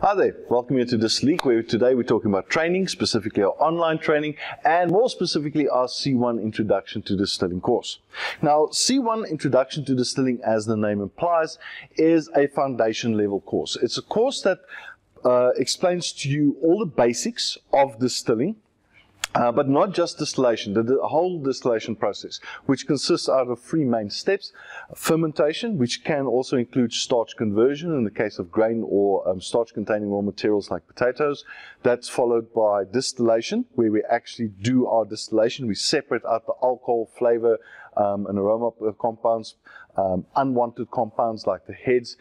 Hi there, welcome you to this leak where today we're talking about training, specifically our online training, and more specifically our C1 Introduction to Distilling course. Now, C1 Introduction to Distilling, as the name implies, is a foundation level course. It's a course that uh, explains to you all the basics of distilling, uh, but not just distillation, the, the, whole distillation process, which consists out of three main steps. Fermentation, which can also include starch conversion in the case of grain or um, starch containing raw materials like potatoes. That's followed by distillation, where we actually do our distillation. We separate out the alcohol, flavor, um, and aroma compounds, um, unwanted compounds like the heads,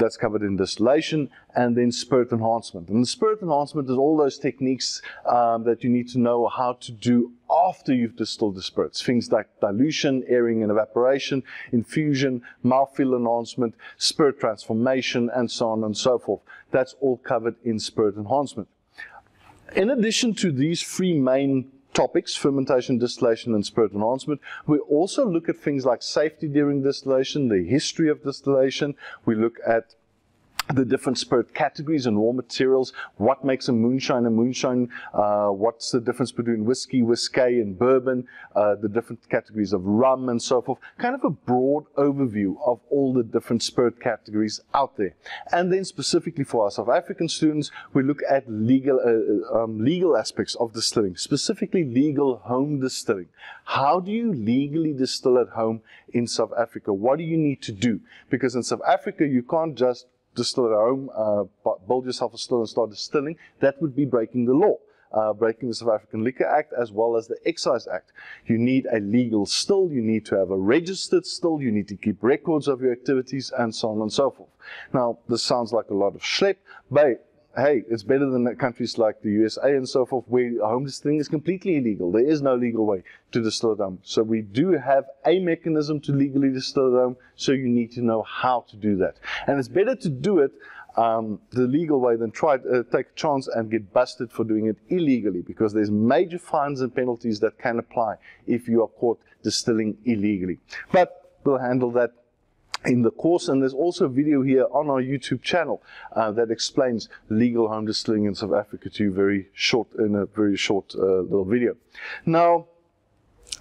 that's covered in distillation, and then spirit enhancement. And the spirit enhancement is all those techniques um, that you need to know how to do after you've distilled the spirits. Things like dilution, airing and evaporation, infusion, mouthfeel enhancement, spirit transformation, and so on and so forth. That's all covered in spirit enhancement. In addition to these three main topics, fermentation, distillation, and spirit enhancement. We also look at things like safety during distillation, the history of distillation. We look at the different spirit categories and raw materials, what makes a moonshine a moonshine, uh, what's the difference between whiskey, whiskey, and bourbon, uh, the different categories of rum and so forth. Kind of a broad overview of all the different spirit categories out there. And then specifically for our South African students, we look at legal, uh, uh um, legal aspects of distilling, specifically legal home distilling. How do you legally distill at home in South Africa? What do you need to do? Because in South Africa, you can't just distill at home, uh, build yourself a still and start distilling, that would be breaking the law. Uh, breaking the South African Liquor Act as well as the Excise Act. You need a legal still, you need to have a registered still, you need to keep records of your activities, and so on and so forth. Now, this sounds like a lot of schlep, but hey, it's better than countries like the USA and so forth, where home distilling is completely illegal. There is no legal way to distill at home. So we do have a mechanism to legally distill at home, so you need to know how to do that. And it's better to do it um, the legal way than try to uh, take a chance and get busted for doing it illegally, because there's major fines and penalties that can apply if you are caught distilling illegally. But we'll handle that in the course, and there's also a video here on our YouTube channel uh, that explains legal home distilling in South Africa to you very short in a very short uh, little video. Now,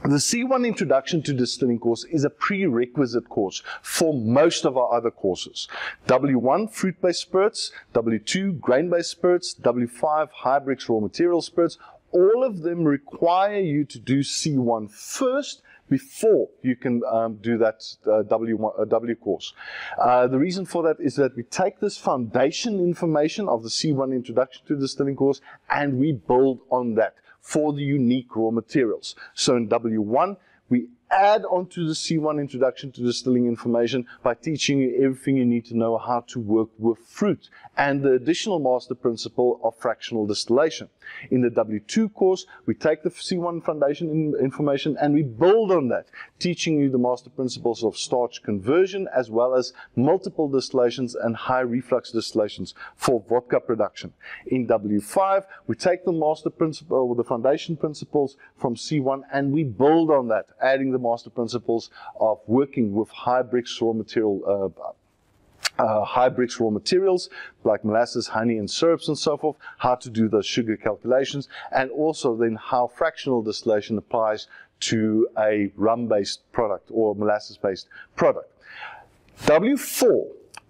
the C1 Introduction to Distilling course is a prerequisite course for most of our other courses. W1, fruit-based spirits, W2, grain-based spirits, W5, high Brix raw material spirits, all of them require you to do C1 first before you can um, do that uh, W, uh, w course. Uh, the reason for that is that we take this foundation information of the C1 Introduction to Distilling course and we build on that for the unique raw materials. So in W1, we add onto the C1 introduction to distilling information by teaching you everything you need to know how to work with fruit and the additional master principle of fractional distillation. In the W2 course, we take the C1 foundation information and we build on that, teaching you the master principles of starch conversion as well as multiple distillations and high reflux distillations for vodka production. In W5, we take the master principle or the foundation principles from C1 and we build on that, adding the the master principles of working with high Brix raw material uh, uh, high Brix raw materials like molasses, honey, and syrups and so forth, how to do the sugar calculations, and also then how fractional distillation applies to a rum-based product or molasses-based product. W4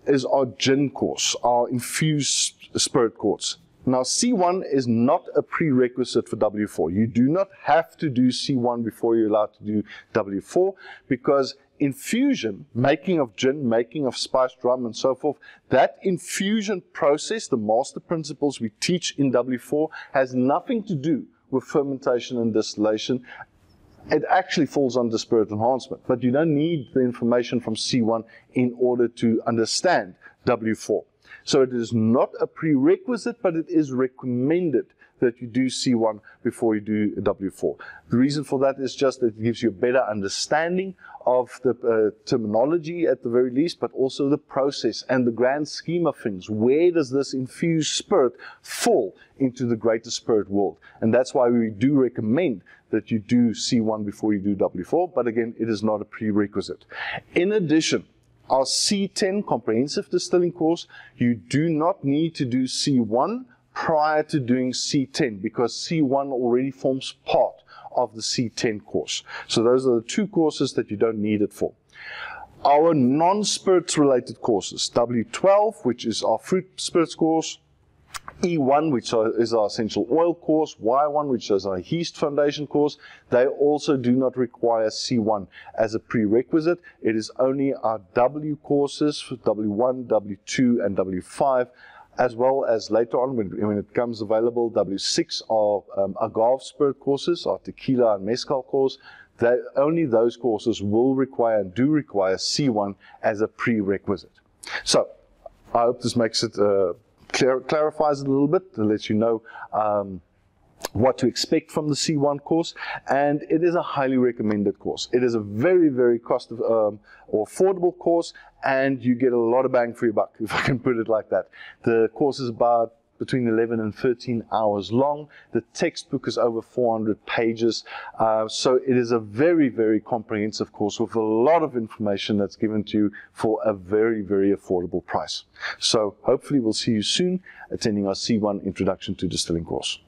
is our gin course, our infused spirit course. Now, C1 is not a prerequisite for W4. You do not have to do C1 before you're allowed to do W4 because infusion, making of gin, making of spiced rum, and so forth, that infusion process, the master principles we teach in W4, has nothing to do with fermentation and distillation. It actually falls under spirit enhancement, but you don't need the information from C1 in order to understand W4. So it is not a prerequisite, but it is recommended that you do C1 before you do W4. The reason for that is just that it gives you a better understanding of the uh, terminology at the very least, but also the process and the grand scheme of things. Where does this infused spirit fall into the greater spirit world? And that's why we do recommend that you do C1 before you do W4, but again, it is not a prerequisite. In addition, our C10 comprehensive distilling course, you do not need to do C1 prior to doing C10 because C1 already forms part of the C10 course. So those are the two courses that you don't need it for. Our non-spirits related courses, W12, which is our fruit spirits course, E1, which is our essential oil course, Y1, which is our yeast foundation course, they also do not require C1 as a prerequisite. It is only our W courses, W1, W2, and W5, as well as later on when, when it comes available, W6 are um, agave spirit courses, our tequila and mezcal course. Only those courses will require and do require C1 as a prerequisite. So, I hope this makes it uh, clar clarifies it a little bit to let you know um, what to expect from the C1 course, and it is a highly recommended course. It is a very, very cost of, um, or affordable course, and you get a lot of bang for your buck, if I can put it like that. The course is about between 11 and 13 hours long. The textbook is over 400 pages. Uh, so it is a very, very comprehensive course with a lot of information that's given to you for a very, very affordable price. So hopefully we'll see you soon attending our C1 Introduction to Distilling course.